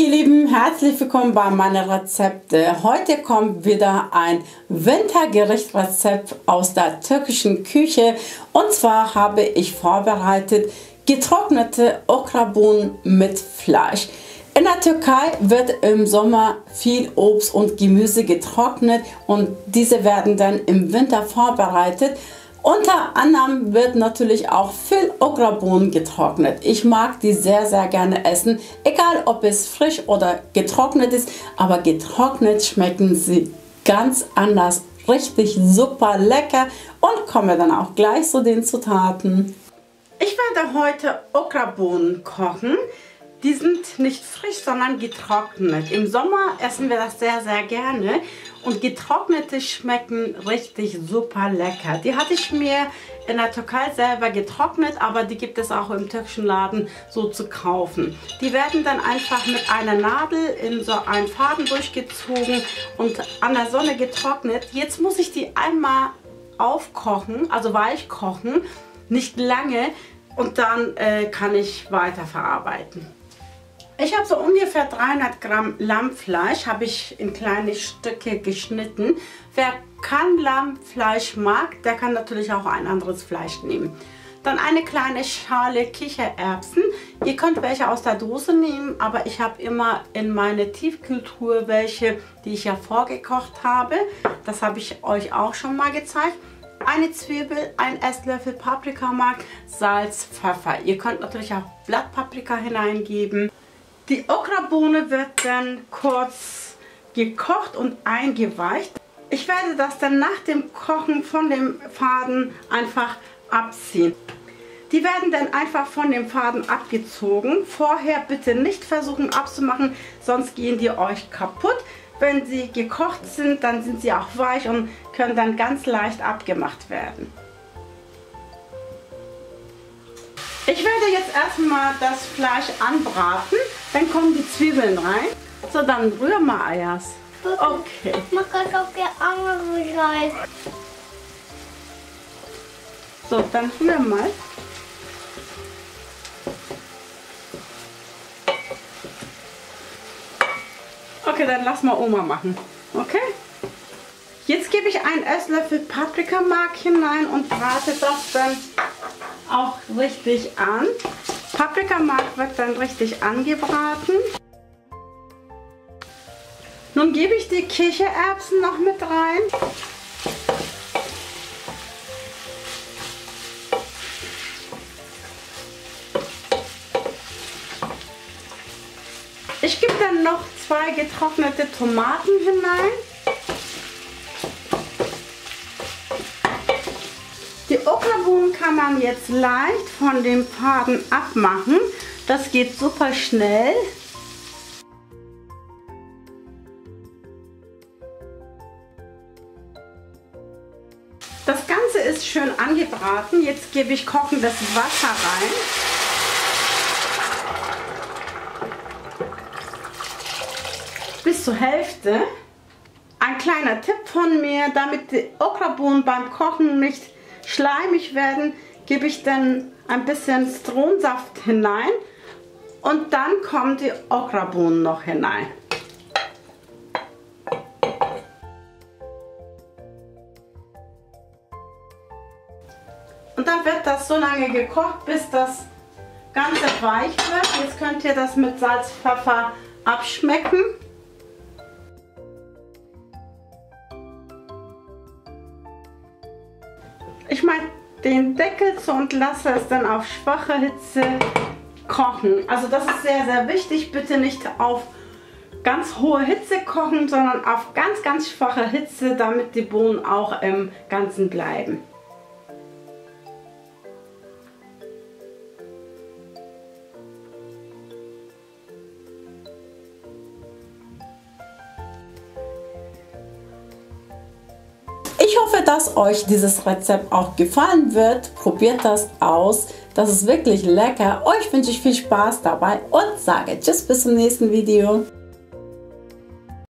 ihr Lieben, herzlich willkommen bei meinen Rezepte. Heute kommt wieder ein Wintergerichtrezept aus der türkischen Küche und zwar habe ich vorbereitet getrocknete Okrabohnen mit Fleisch. In der Türkei wird im Sommer viel Obst und Gemüse getrocknet und diese werden dann im Winter vorbereitet. Unter anderem wird natürlich auch viel Okrabohnen getrocknet. Ich mag die sehr, sehr gerne essen, egal ob es frisch oder getrocknet ist, aber getrocknet schmecken sie ganz anders, richtig super lecker und kommen dann auch gleich zu den Zutaten. Ich werde heute Okrabohnen kochen. Die sind nicht frisch, sondern getrocknet. Im Sommer essen wir das sehr, sehr gerne. Und getrocknete schmecken richtig super lecker. Die hatte ich mir in der Türkei selber getrocknet, aber die gibt es auch im türkischen Laden so zu kaufen. Die werden dann einfach mit einer Nadel in so einen Faden durchgezogen und an der Sonne getrocknet. Jetzt muss ich die einmal aufkochen, also weich kochen, nicht lange und dann äh, kann ich weiter verarbeiten. Ich habe so ungefähr 300 Gramm Lammfleisch, habe ich in kleine Stücke geschnitten. Wer kein Lammfleisch mag, der kann natürlich auch ein anderes Fleisch nehmen. Dann eine kleine Schale Kichererbsen. Ihr könnt welche aus der Dose nehmen, aber ich habe immer in meine Tiefkühltruhe welche, die ich ja vorgekocht habe. Das habe ich euch auch schon mal gezeigt. Eine Zwiebel, ein Esslöffel Paprikamark, Salz, Pfeffer. Ihr könnt natürlich auch Blattpaprika hineingeben. Die Okrabohne wird dann kurz gekocht und eingeweicht. Ich werde das dann nach dem Kochen von dem Faden einfach abziehen. Die werden dann einfach von dem Faden abgezogen. Vorher bitte nicht versuchen abzumachen, sonst gehen die euch kaputt. Wenn sie gekocht sind, dann sind sie auch weich und können dann ganz leicht abgemacht werden. Ich werde jetzt erstmal das Fleisch anbraten, dann kommen die Zwiebeln rein. So, dann rühr mal Eiers. Okay. Man kann auch der andere rein. So, dann rühr mal. Okay, dann lass mal Oma machen. Okay? Jetzt gebe ich einen Esslöffel Paprikamark hinein und brate das dann auch richtig an. Paprikamark wird dann richtig angebraten. Nun gebe ich die Kichererbsen noch mit rein. Ich gebe dann noch zwei getrocknete Tomaten hinein. Die Okrabohnen kann man jetzt leicht von dem Faden abmachen. Das geht super schnell. Das Ganze ist schön angebraten. Jetzt gebe ich kochendes Wasser rein. Bis zur Hälfte. Ein kleiner Tipp von mir, damit die Okrabohnen beim Kochen nicht schleimig werden, gebe ich dann ein bisschen Zitronensaft hinein und dann kommen die Okrabohnen noch hinein. Und dann wird das so lange gekocht, bis das Ganze weich wird. Jetzt könnt ihr das mit Salz, Pfeffer abschmecken. Ich mache den Deckel zu und lasse es dann auf schwache Hitze kochen. Also das ist sehr, sehr wichtig. Bitte nicht auf ganz hohe Hitze kochen, sondern auf ganz, ganz schwache Hitze, damit die Bohnen auch im Ganzen bleiben. Hoffe, dass euch dieses Rezept auch gefallen wird. Probiert das aus. Das ist wirklich lecker. Euch wünsche ich viel Spaß dabei und sage Tschüss bis zum nächsten Video.